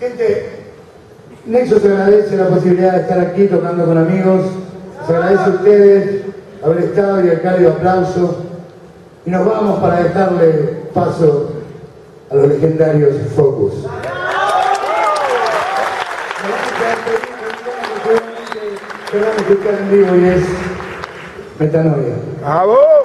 Gente, Nexo se agradece la posibilidad de estar aquí tocando con amigos. Se agradece a ustedes haber estado y el cálido aplauso. Y nos vamos para dejarle paso a los legendarios Focus. Nos vamos a que escuchar en vivo y es Metanoia. ¡Bravo!